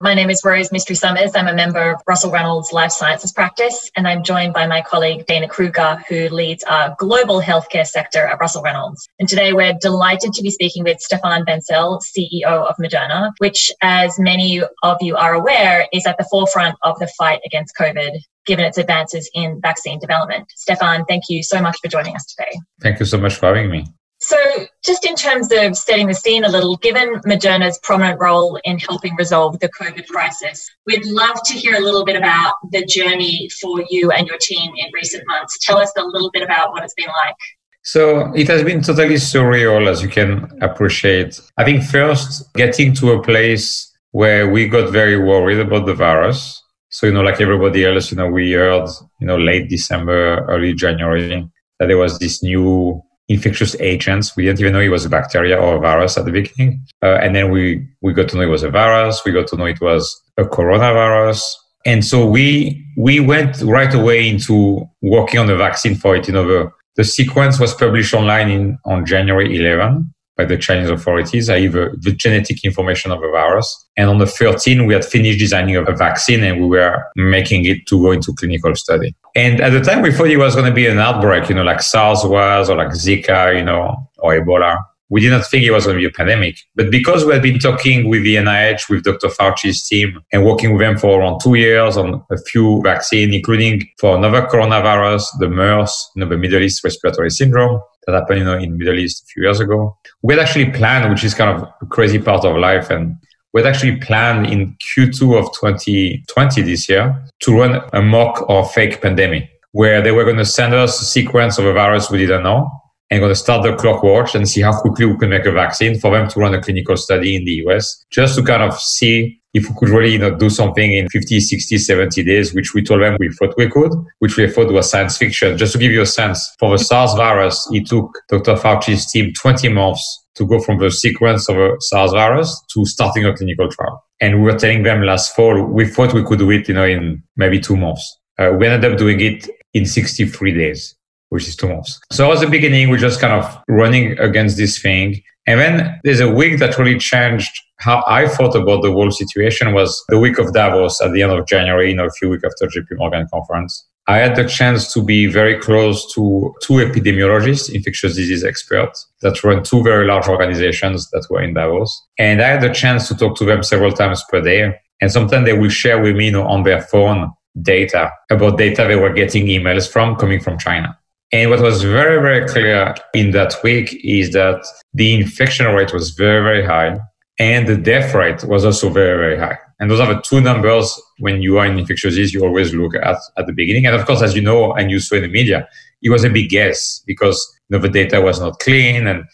My name is Rose Mistri-Somers. I'm a member of Russell Reynolds Life Sciences Practice, and I'm joined by my colleague Dana Krueger, who leads our global healthcare sector at Russell Reynolds. And today we're delighted to be speaking with Stéphane Bancel, CEO of Moderna, which, as many of you are aware, is at the forefront of the fight against COVID, given its advances in vaccine development. Stéphane, thank you so much for joining us today. Thank you so much for having me. So, just in terms of setting the scene a little, given Moderna's prominent role in helping resolve the COVID crisis, we'd love to hear a little bit about the journey for you and your team in recent months. Tell us a little bit about what it's been like. So, it has been totally surreal, as you can appreciate. I think first, getting to a place where we got very worried about the virus. So, you know, like everybody else, you know, we heard, you know, late December, early January, that there was this new infectious agents. We didn't even know it was a bacteria or a virus at the beginning. Uh, and then we, we got to know it was a virus. We got to know it was a coronavirus. And so we, we went right away into working on the vaccine for it. You know, the, the sequence was published online in, on January 11 by the Chinese authorities, i.e. The, the, genetic information of the virus. And on the 13th, we had finished designing a vaccine and we were making it to go into clinical study. And at the time, we thought it was going to be an outbreak, you know, like SARS was or like Zika, you know, or Ebola. We did not think it was going to be a pandemic. But because we had been talking with the NIH, with Dr. Fauci's team, and working with them for around two years on a few vaccines, including for another coronavirus, the MERS, you know, the Middle East Respiratory Syndrome, that happened, you know, in the Middle East a few years ago. We had actually planned, which is kind of a crazy part of life, and had actually planned in Q2 of 2020 this year to run a mock or fake pandemic, where they were going to send us a sequence of a virus we didn't know, and going to start the clock watch and see how quickly we can make a vaccine for them to run a clinical study in the US, just to kind of see if we could really you know, do something in 50, 60, 70 days, which we told them we thought we could, which we thought was science fiction. Just to give you a sense, for the SARS virus, it took Dr. Fauci's team 20 months to go from the sequence of a SARS virus to starting a clinical trial. And we were telling them last fall, we thought we could do it, you know, in maybe two months. Uh, we ended up doing it in 63 days, which is two months. So at the beginning, we're just kind of running against this thing. And then there's a week that really changed how I thought about the whole situation was the week of Davos at the end of January, you know, a few weeks after JP Morgan conference. I had the chance to be very close to two epidemiologists, infectious disease experts that run two very large organizations that were in Davos. And I had the chance to talk to them several times per day. And sometimes they will share with me you know, on their phone data about data they were getting emails from coming from China. And what was very, very clear in that week is that the infection rate was very, very high and the death rate was also very, very high. And those are the two numbers when you are in infectious disease, you always look at at the beginning. And of course, as you know, and you saw in the media, it was a big guess because you know, the data was not clean. And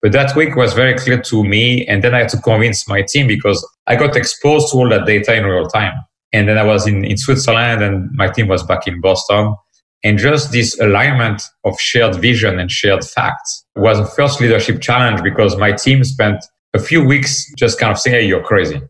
but that week was very clear to me. And then I had to convince my team because I got exposed to all that data in real time. And then I was in, in Switzerland and my team was back in Boston. And just this alignment of shared vision and shared facts was a first leadership challenge because my team spent a few weeks just kind of saying, hey, you're crazy.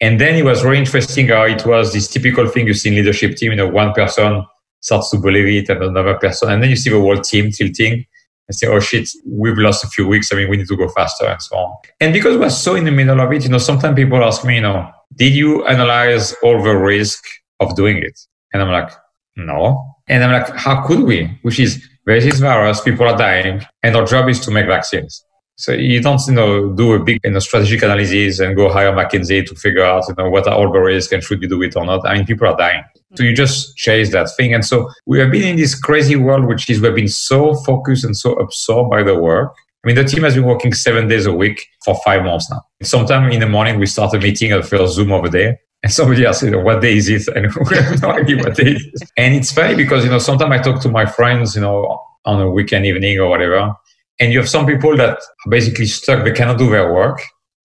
And then it was really interesting how it was this typical thing you see in leadership team, you know, one person starts to believe it and another person, and then you see the whole team tilting and say, oh shit, we've lost a few weeks. I mean, we need to go faster and so on. And because we're so in the middle of it, you know, sometimes people ask me, you know, did you analyze all the risk of doing it? And I'm like, no. And I'm like, how could we? Which is, there's this virus, people are dying, and our job is to make vaccines. So you don't, you know, do a big, you know, strategic analysis and go hire McKinsey to figure out, you know, what are all the risks and should you do it or not. I mean, people are dying. So you just chase that thing. And so we have been in this crazy world, which is we've been so focused and so absorbed by the work. I mean, the team has been working seven days a week for five months now. Sometime in the morning, we start a meeting at first Zoom over there. And somebody asks, you know, what day is it? And we have no idea what day it is. And it's funny because, you know, sometimes I talk to my friends, you know, on a weekend evening or whatever. And you have some people that are basically stuck, they cannot do their work.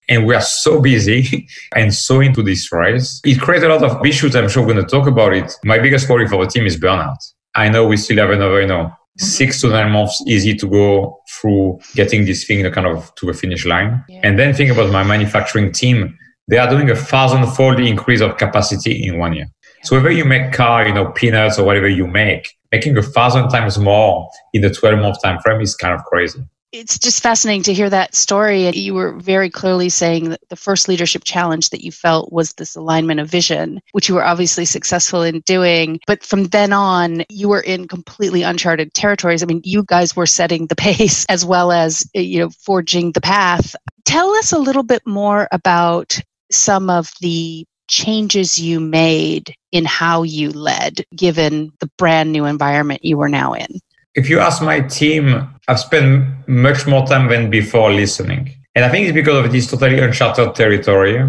And we are so busy and so into this race. It creates a lot of issues. I'm sure we're going to talk about it. My biggest worry for the team is burnout. I know we still have another, you know, mm-hmm. six to nine months easy to go through getting this thing kind of to the finish line. Yeah. And then think about my manufacturing team. They are doing a thousand fold increase of capacity in one year. So whether you make car, you know, peanuts or whatever you make, making a thousand times more in the 12 month time frame is kind of crazy. it's just fascinating to hear that story. and You were very clearly saying that the first leadership challenge that you felt was this alignment of vision, which you were obviously successful in doing. But from then on, you were in completely uncharted territories. I mean, you guys were setting the pace as well as, eh, you know, forging the path. Tell us a little bit more about some of the changes you made in how you led, given the brand new environment you were now in. If you ask my team, I've spent much more time than before listening. And I think it's because of this totally uncharted territory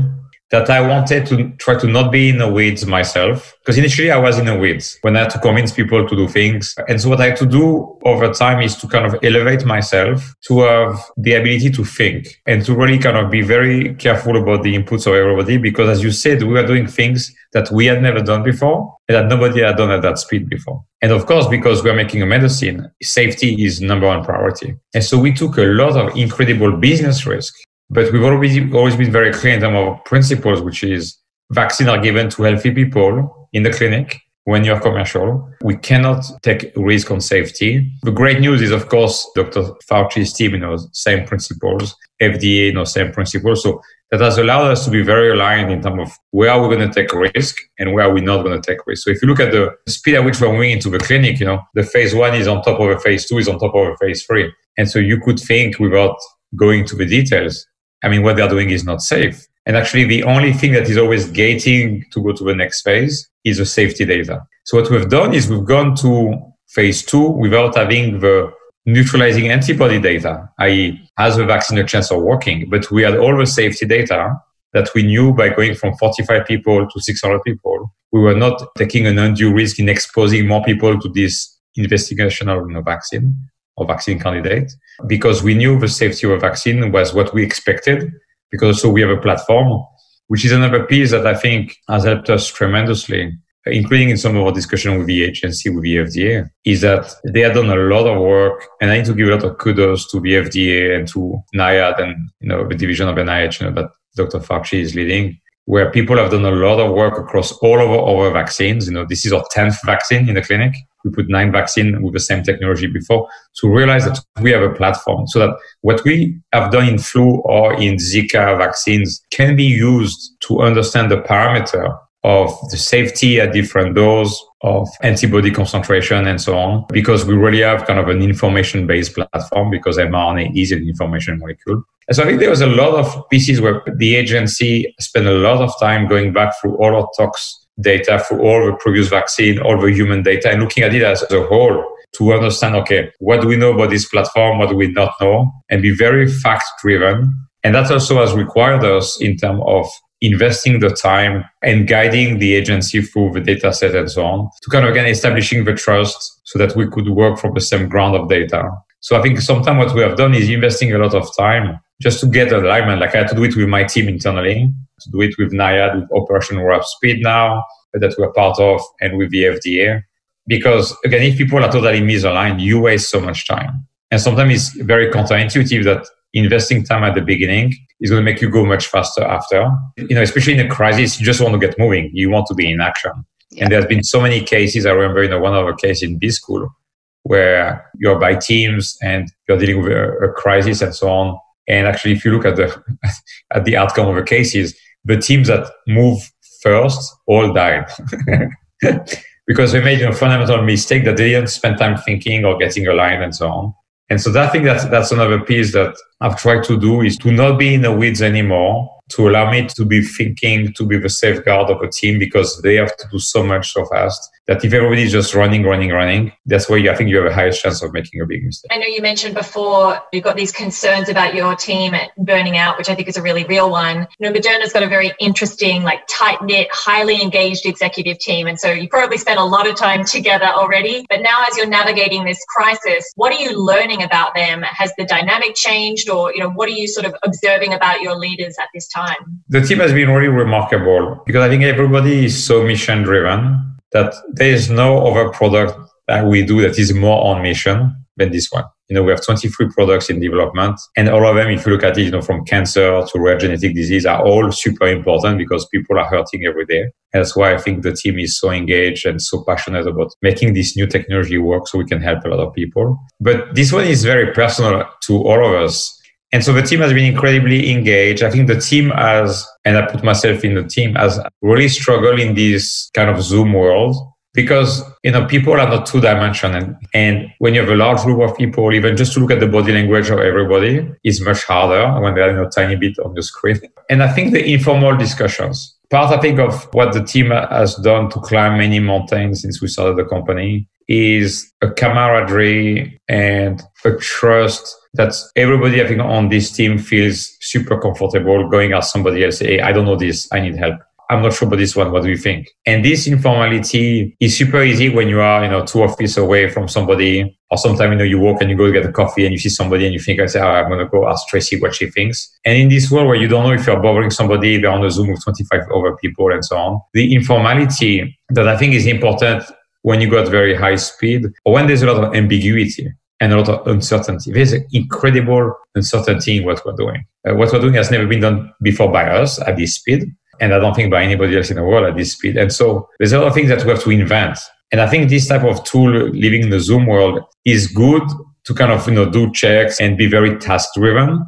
that I wanted to try to not be in the weeds myself. Because initially I was in the weeds when I had to convince people to do things. And so what I had to do over time is to kind of elevate myself to have the ability to think and to really kind of be very careful about the inputs of everybody. Because as you said, we were doing things that we had never done before and that nobody had done at that speed before. And of course, because we're making a medicine, safety is number one priority. And so we took a lot of incredible business risk but we've always, always been very clear in terms of principles, which is vaccines are given to healthy people in the clinic when you're commercial. We cannot take risk on safety. The great news is, of course, Dr. Fauci's team, you know, same principles, FDA, you know, same principles. So that has allowed us to be very aligned in terms of where are we going to take risk and where are we not going to take risk. So if you look at the speed at which we're moving into the clinic, you know, the phase one is on top of a phase two, is on top of a phase three. And so you could think without going to the details I mean, what they're doing is not safe. And actually, the only thing that is always gating to go to the next phase is the safety data. So what we've done is we've gone to phase two without having the neutralizing antibody data, i.e., has the vaccine a chance of working? But we had all the safety data that we knew by going from 45 people to 600 people. We were not taking an undue risk in exposing more people to this investigational vaccine or vaccine candidate because we knew the safety of a vaccine was what we expected because so we have a platform, which is another piece that I think has helped us tremendously, including in some of our discussion with the agency, with the FDA, is that they have done a lot of work and I need to give a lot of kudos to the FDA and to NIAID and, you know, the division of NIH, you know, that Dr. Fauci is leading where people have done a lot of work across all of our vaccines. You know, this is our 10th vaccine in the clinic. We put nine vaccine with the same technology before to realize that we have a platform so that what we have done in flu or in Zika vaccines can be used to understand the parameter of the safety at different doses of antibody concentration and so on, because we really have kind of an information based platform because mRNA is an information molecule. And so I think there was a lot of pieces where the agency spent a lot of time going back through all our tox data, for all the previous vaccine, all the human data, and looking at it as, a whole to understand, okay, what do we know about this platform? What do we not know? And be very fact driven. And that also has required us in terms of investing the time and guiding the agency through the data set and so on to kind of again establishing the trust so that we could work from the same ground of data. So I think sometimes what we have done is investing a lot of time just to get alignment. Like I had to do it with my team internally, to do it with NIAID, with Operation Warp Speed now that we're part of, and with the FDA. Because again, if people are totally misaligned, you waste so much time. And sometimes it's very counterintuitive that investing time at the beginning is going to make you go much faster after. You know, especially in a crisis, you just want to get moving. You want to be in action. Yeah. And there's been so many cases. I remember, you know, one other case in B school where you're by teams and you're dealing with a, a crisis and so on. And actually, if you look at the at the outcome of the cases, the teams that move first all died because they made a fundamental mistake that they didn't spend time thinking or getting aligned and so on. And so that, I think that's, that's another piece that I've tried to do is to not be in the weeds anymore, to allow me to be thinking, to be the safeguard of a team because they have to do so much so fast that if everybody's just running, running, running, that's where you, I think you have a highest chance of making a big mistake. I know you mentioned before you've got these concerns about your team burning out, which I think is a really real one. You know, Moderna's got a very interesting, like tight knit, highly engaged executive team. And so you probably spent a lot of time together already. But now as you're navigating this crisis, what are you learning about them? Has the dynamic changed or, you know, what are you sort of observing about your leaders at this time? The team has been really remarkable because I think everybody is so mission driven that there is no other product that we do that is more on mission than this one. You know, we have 23 products in development and all of them, if you look at it, you know, from cancer to rare genetic disease are all super important because people are hurting every day. That's why I think the team is so engaged and so passionate about making this new technology work so we can help a lot of people. But this one is very personal to all of us. And so the team has been incredibly engaged. I think the team has, and I put myself in the team, has really struggled in this kind of Zoom world because you know people are not two dimensional and when you have a large group of people even just to look at the body language of everybody is much harder when they're in a tiny bit on the screen and i think the informal discussions part i think of what the team has done to climb many mountains since we started the company is a camaraderie and a trust that everybody I think on this team feels super comfortable going at somebody else, hey, I don't know this, I need help. I'm not sure about this one. What do you think? And this informality is super easy when you are, you know, two offices away from somebody, or sometimes, you know, you walk and you go get a coffee and you see somebody and you think, I say, oh, I'm going to go ask Tracy what she thinks. And in this world where you don't know if you're bothering somebody, they're on a Zoom with 25 other people and so on, the informality that I think is important when you got very high speed or when there's a lot of ambiguity and a lot of uncertainty. There's incredible uncertainty in what we're doing. Uh, what we're doing has never been done before by us at this speed and I don't think by anybody else in the world at this speed. And so there's a lot of things that we have to invent. And I think this type of tool living in the Zoom world is good to kind of, you know, do checks and be very task driven.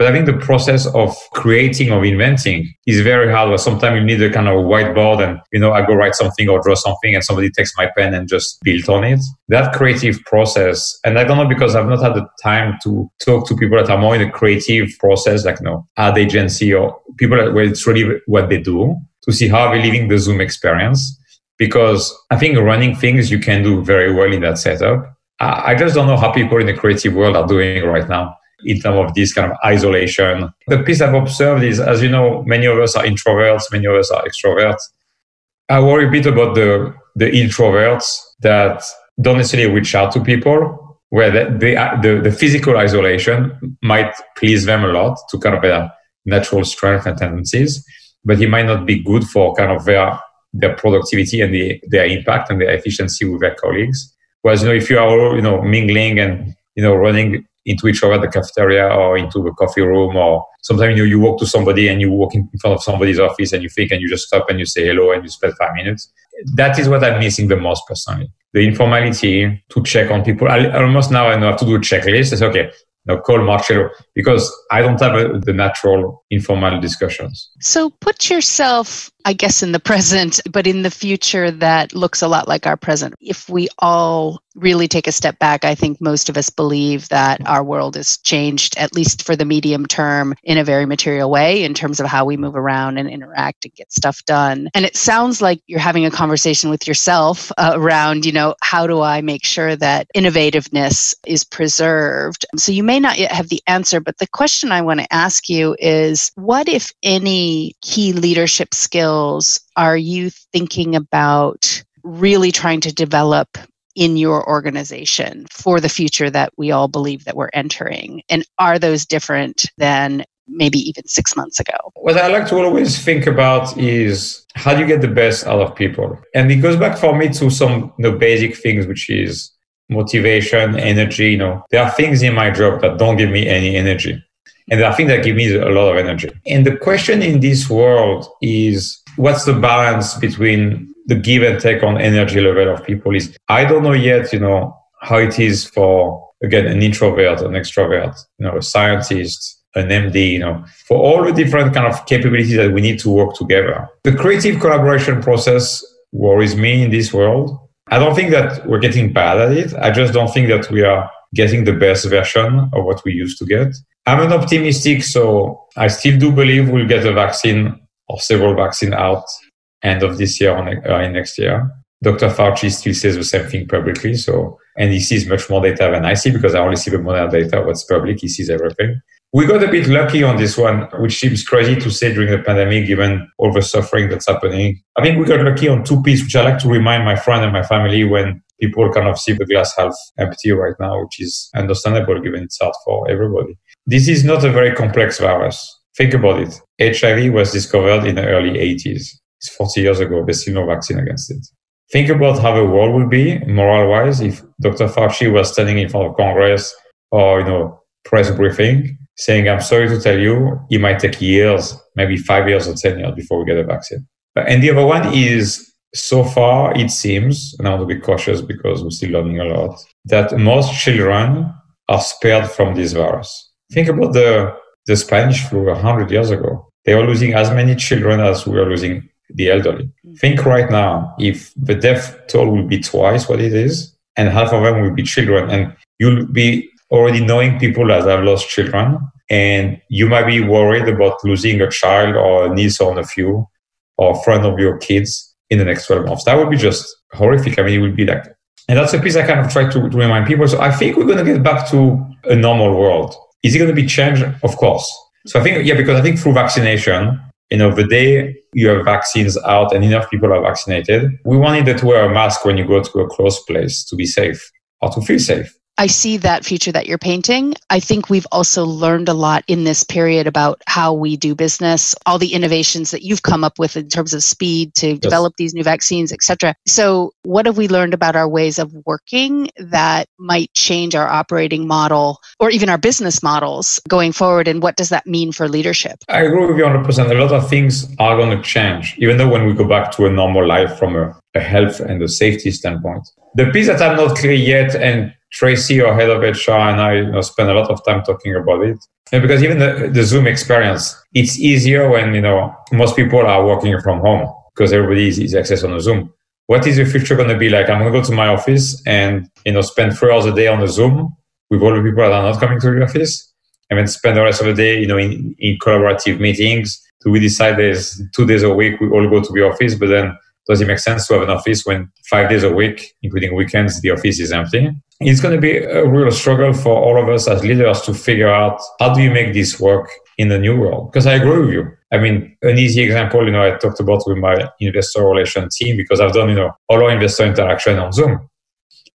But I think the process of creating or inventing is very hard. Where sometimes you need a kind of whiteboard and, you know, I go write something or draw something and somebody takes my pen and just build on it. That creative process. And I don't know because I've not had the time to talk to people that are more in a creative process, like, you know, ad agency or people that, where it's really what they do to see how they're living the Zoom experience. Because I think running things you can do very well in that setup. I just don't know how people in the creative world are doing right now in terms of this kind of isolation. The piece I've observed is, as you know, many of us are introverts, many of us are extroverts. I worry a bit about the, the introverts that don't necessarily reach out to people, where the, the, the, physical isolation might please them a lot to kind of their natural strength and tendencies, but it might not be good for kind of their, their productivity and the, their impact and their efficiency with their colleagues. Whereas, you know, if you are, you know, mingling and, you know, running into each other at the cafeteria or into the coffee room or sometimes you you walk to somebody and you walk in front of somebody's office and you think and you just stop and you say hello and you spend five minutes. That is what i'm missing the most personally. The informality to check on people. I, almost now i know how to do a checklist. It's okay now call Marcello because I don't have a, the natural informal discussions. So put yourself, I guess, in the present, but in the future that looks a lot like our present. If we all really take a step back, I think most of us believe that our world has changed, at least for the medium term, in a very material way in terms of how we move around and interact and get stuff done. And it sounds like you're having a conversation with yourself uh, around, you know, how do I make sure that innovativeness is preserved? So you may not yet have the answer, but the question I want to ask you is what, if any, key leadership skills are you thinking about? really trying to develop in your organization for the future that we all believe that we're entering? And are those different than maybe even six months ago? What I like to always think about is how do you get the best out of people? And it goes back for me to some you know, basic things, which is motivation, energy. You know, there are things in my job that don't give me any energy. And there are things that give me a lot of energy. And the question in this world is what's the balance between the give and take on energy level of people is I don't know yet, you know, how it is for again an introvert, an extrovert, you know, a scientist, an MD, you know, for all the different kind of capabilities that we need to work together. The creative collaboration process worries me in this world. I don't think that we're getting bad at it. I just don't think that we are getting the best version of what we used to get. I'm an optimistic, so I still do believe we'll get a vaccine or several vaccines out end of this year or ne- uh, next year. Dr. Fauci still says the same thing publicly. So, and he sees much more data than I see because I only see the Moderna data. What's public, he sees everything. We got a bit lucky on this one, which seems crazy to say during the pandemic, given all the suffering that's happening. I think we got lucky on two pieces, which I like to remind my friend and my family when people kind of see the glass half empty right now, which is understandable given it's hard for everybody. This is not a very complex virus. Think about it. HIV was discovered in the early 80s. It's 40 years ago. There's still no vaccine against it. Think about how the world would be moral wise if Dr. Fauci was standing in front of Congress or, you know, press briefing saying, I'm sorry to tell you, it might take years, maybe five years or 10 years before we get a vaccine. And the other one is so far it seems, and I want to be cautious because we're still learning a lot, that most children are spared from this virus. Think about the, the Spanish flu 100 years ago. They were losing as many children as we are losing the elderly. Mm. Think right now, if the death toll will be twice what it is, and half of them will be children, and you'll be already knowing people that have lost children, and you might be worried about losing a child or a niece or a nephew or a friend of your kids in the next 12 months. That would be just horrific. I mean, it would be like, and that's a piece I kind of try to, to remind people. So I think we're going to get back to a normal world. Is it going to be changed? Of course. So I think, yeah, because I think through vaccination, you know, the day you have vaccines out and enough people are vaccinated, we wanted to wear a mask when you go to a close place to be safe or to feel safe. I see that future that you're painting. I think we've also learned a lot in this period about how we do business, all the innovations that you've come up with in terms of speed to yes. develop these new vaccines, etc. So, what have we learned about our ways of working that might change our operating model or even our business models going forward? And what does that mean for leadership? I agree with you 100%. A lot of things are going to change, even though when we go back to a normal life from a, a health and a safety standpoint. The piece that I'm not clear yet, and Tracy, our head of HR, and I you know, spend a lot of time talking about it. And because even the, the Zoom experience, it's easier when you know most people are working from home because everybody is, is access on a Zoom. What is the future going to be like? I'm going to go to my office and you know spend three hours a day on the Zoom with all the people that are not coming to the office, and then spend the rest of the day you know in, in collaborative meetings. Do we decide there's two days a week we all go to the office, but then does it make sense to have an office when five days a week, including weekends, the office is empty? It's going to be a real struggle for all of us as leaders to figure out how do you make this work in the new world? Because I agree with you. I mean, an easy example, you know, I talked about with my investor relation team because I've done, you know, all our investor interaction on Zoom.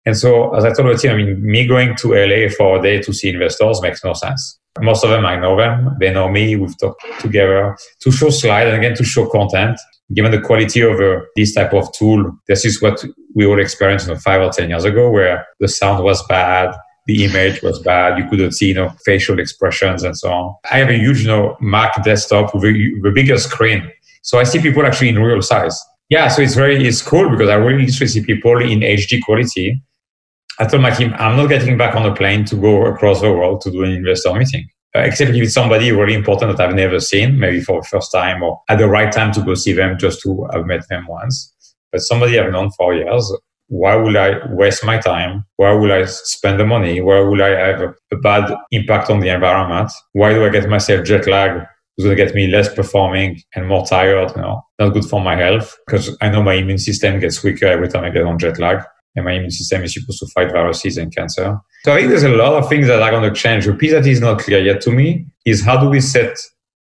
And so, as I told the team, I mean, me going to LA for a day to see investors makes no sense. Most of them, I know them. They know me. We've talked together to show slide and again to show content given the quality of uh, this type of tool, this is what we all experienced you know, five or 10 years ago, where the sound was bad, the image was bad, you couldn't see you know, facial expressions and so on. I have a huge you know, Mac desktop with a, with a bigger screen. So I see people actually in real size. Yeah, so it's very it's cool because I really literally see people in HD quality. I told my team, I'm not getting back on a plane to go across the world to do an investor meeting. Uh, except if it's somebody really important that I've never seen, maybe for the first time or at the right time to go see them just to have met them once. But somebody I've known for years, why would I waste my time? Why would I spend the money? Why would I have a bad impact on the environment? Why do I get myself jet lag? It's going to get me less performing and more tired. You know, not good for my health because I know my immune system gets weaker every time I get on jet lag and my immune system is supposed to fight viruses and cancer. So I think there's a lot of things that are going to change. The piece that is not clear yet to me is how do we set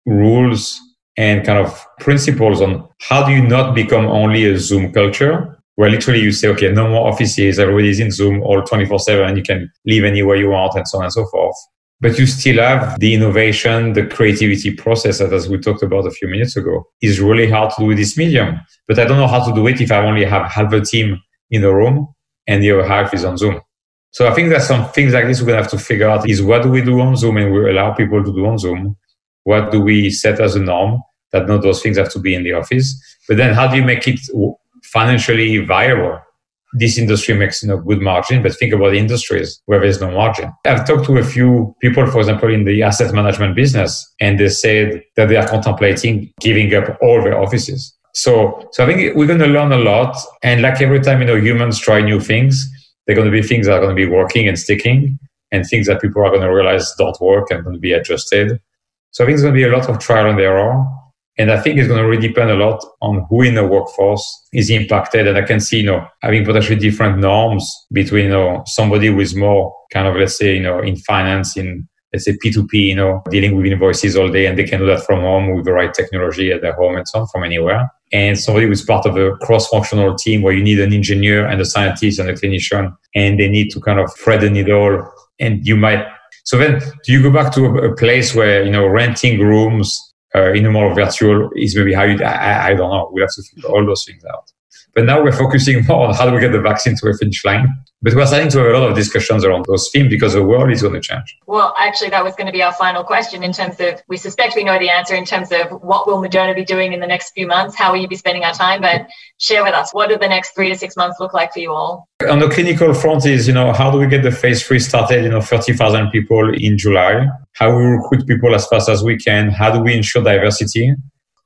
rules and kind of principles on how do you not become only a Zoom culture where literally you say, okay, no more offices, everybody's in Zoom all 24 7, and you can live anywhere you want and so on and so forth. But you still have the innovation, the creativity process that, as we talked about a few minutes ago, is really hard to do with this medium. But I don't know how to do it if I only have half a team in the room and the other half is on Zoom. So I think that some things like this we're going to have to figure out is what do we do on Zoom and we allow people to do on Zoom? What do we set as a norm that not those things have to be in the office? But then how do you make it financially viable? This industry makes you know, good margin, but think about industries where there's no margin. I've talked to a few people, for example, in the asset management business, and they said that they are contemplating giving up all their offices so, so I think we're going to learn a lot. And like every time, you know, humans try new things, they're going to be things that are going to be working and sticking and things that people are going to realize don't work and going to be adjusted. So I think there's going to be a lot of trial and error. And I think it's going to really depend a lot on who in the workforce is impacted. And I can see, you know, having potentially different norms between, you know, somebody who is more kind of, let's say, you know, in finance, in let's say P2P, you know, dealing with invoices all day and they can do that from home with the right technology at their home and so on from anywhere. And somebody who's part of a cross-functional team where you need an engineer and a scientist and a clinician and they need to kind of thread the needle and you might so then do you go back to a, a place where you know renting rooms uh, in a more virtual is maybe how you I, I don't know. We have to figure all those things out But now we're focusing more on how do we get the vaccine to a finish line. But we're starting to have a lot of discussions around those themes because the world is going to change. Well, actually, that was going to be our final question in terms of we suspect we know the answer in terms of what will Moderna be doing in the next few months? How will you be spending our time? But share with us what do the next three to six months look like for you all? On the clinical front is, you know, how do we get the phase three started? You know, 30,000 people in July. How we recruit people as fast as we can? How do we ensure diversity?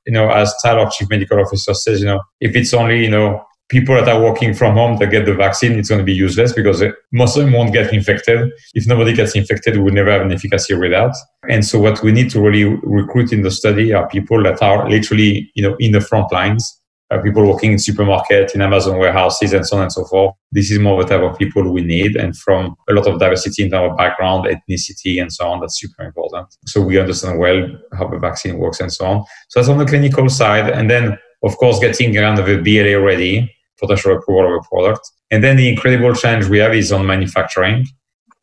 You know, as Tyler, Chief Medical Officer, says, you know, if it's only, you know, people that are working from home that get the vaccine, it's going to be useless because uh, most of them won't get infected. If nobody gets infected, we will never have an efficacy readout. And so what we need to really recruit in the study are people that are literally, you know, in the front lines. Uh, people working in supermarkets, in Amazon warehouses, and so on and so forth. This is more the type of people we need, and from a lot of diversity in our background, ethnicity, and so on. That's super important. So we understand well how the vaccine works and so on. So that's on the clinical side, and then of course getting around the BLA ready potential approval of a product. And then the incredible challenge we have is on manufacturing,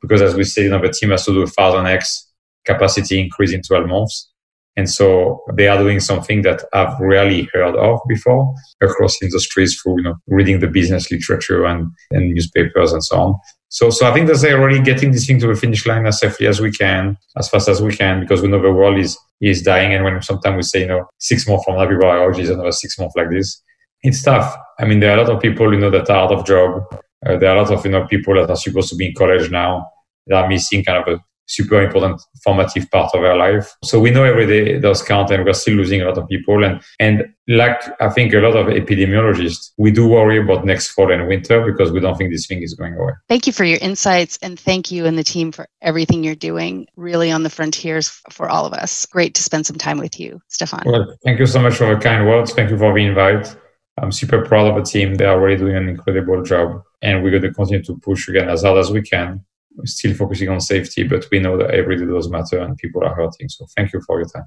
because as we said, you know, the team has to do a thousand X capacity increase in 12 months. And so they are doing something that I've rarely heard of before across industries through, you know, reading the business literature and, and newspapers and so on. So, so I think that they're already getting this thing to the finish line as safely as we can, as fast as we can, because we know the world is, is dying. And when sometimes we say, you know, six months from now, people are, oh, geez, another six months like this it's tough. I mean, there are a lot of people, you know, that are out of job. Uh, there are a lot of, you know, people that are supposed to be in college now that are missing kind of a super important formative part of our life. So we know every day does count and we're still losing a lot of people. And, and like I think a lot of epidemiologists, we do worry about next fall and winter because we don't think this thing is going away. Thank you for your insights and thank you and the team for everything you're doing really on the frontiers for all of us. Great to spend some time with you, Stéphane. Well, thank you so much for the kind words. Thank you for the invite. I'm super proud of the team. They are really doing an incredible job. And we're going to continue to push again as hard as we can. Still focusing on safety, but we know that every day does matter and people are hurting. So thank you for your time.